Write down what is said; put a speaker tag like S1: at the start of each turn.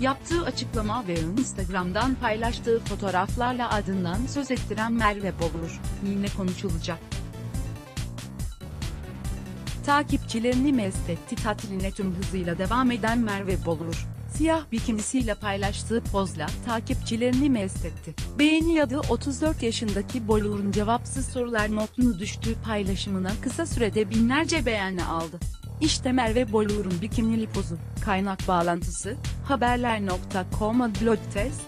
S1: Yaptığı açıklama ve Instagram'dan paylaştığı fotoğraflarla adından söz ettiren Merve Bolur, yine konuşulacak. Takipçilerini mest etti tatiline tüm hızıyla devam eden Merve Bolur. Siyah bikinisiyle paylaştığı pozla takipçilerini mest etti. Beğeni adı 34 yaşındaki Bolur'un cevapsız sorular notunu düştüğü paylaşımına kısa sürede binlerce beğeni aldı. İşte Merve Bolur'un bikinili pozu. Kaynak bağlantısı haberler.com blog test